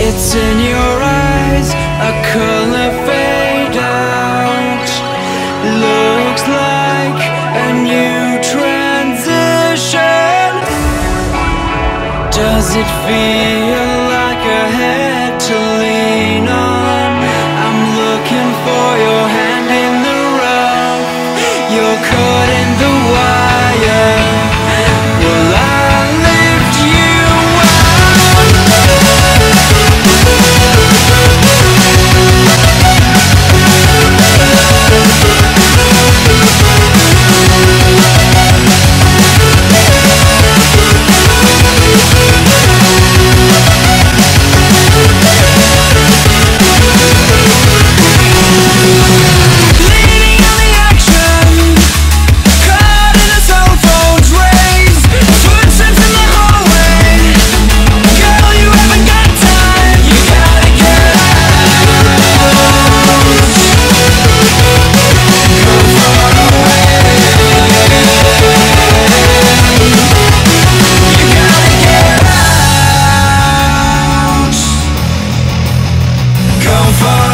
It's in your eyes, a color fade out Looks like a new transition Does it feel like a head to lean on? I'm looking for your hand in the rough Your color. far